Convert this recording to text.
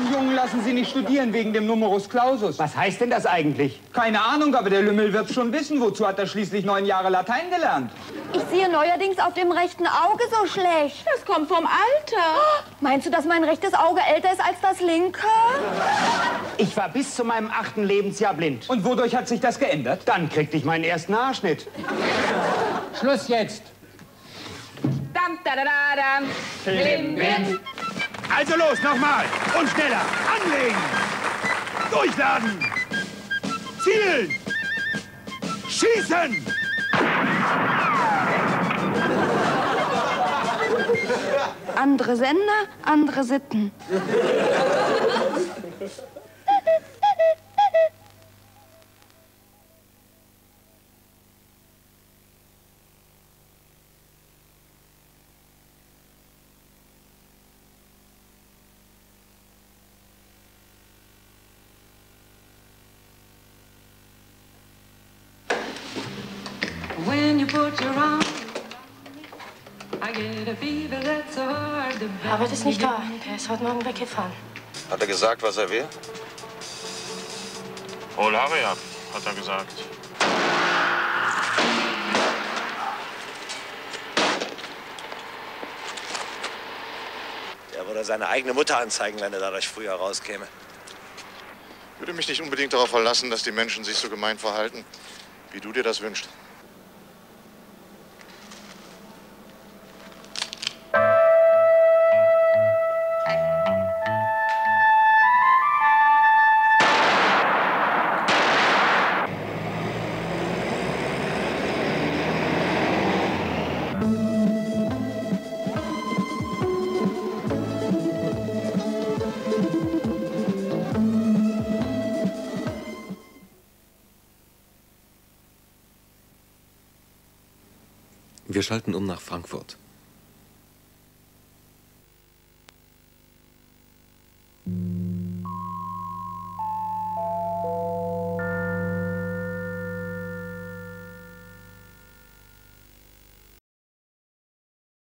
meinen Jungen lassen Sie nicht studieren wegen dem Numerus Clausus. Was heißt denn das eigentlich? Keine Ahnung, aber der Lümmel wird schon wissen. Wozu hat er schließlich neun Jahre Latein gelernt? Ich sehe neuerdings auf dem rechten Auge so schlecht. Das kommt vom Alter. Meinst du, dass mein rechtes Auge älter ist als das linke? Ich war bis zu meinem achten Lebensjahr blind. Und wodurch hat sich das geändert? Dann kriegte ich meinen ersten Haarschnitt. Schluss jetzt. Dam, da, da, da, dam. Blim, blim. Also los, nochmal. Und schneller. Anlegen. Durchladen. Zielen. Schießen. Andere Sender, andere Sitten. Robert ist nicht da. Der ist heute Morgen weggefahren. Hat er gesagt, was er will? Hol Harry ab, hat er gesagt. Er würde seine eigene Mutter anzeigen, wenn er dadurch früher rauskäme. Ich würde mich nicht unbedingt darauf verlassen, dass die Menschen sich so gemein verhalten, wie du dir das wünschst. Wir schalten um nach Frankfurt.